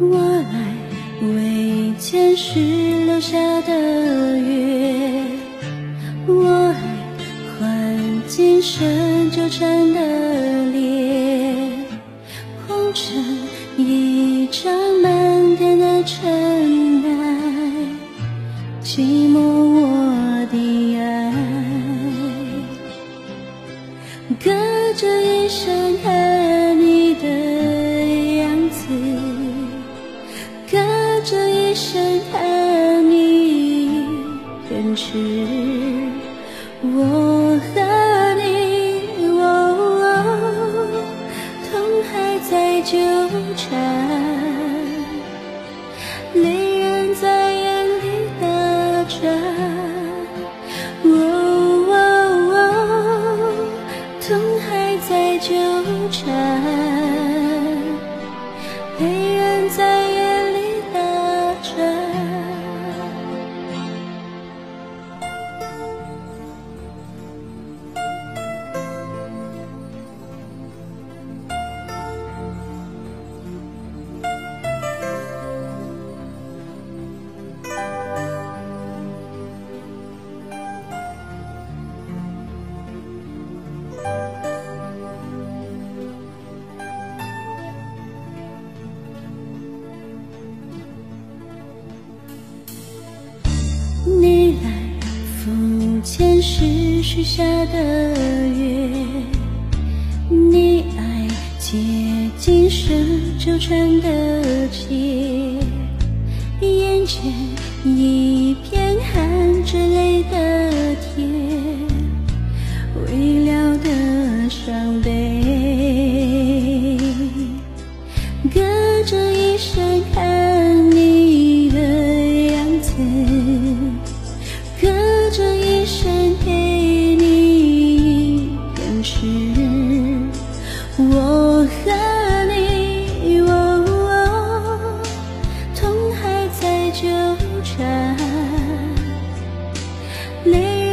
我来为前世留下的约，我爱换今生纠缠的脸，红尘一场漫天的尘埃，寂寞我的爱，隔着一生我和你，痛还在纠缠，前世许下的约，你爱解今生纠缠的结，眼前一片含着泪的日，我和你，痛还在纠缠，泪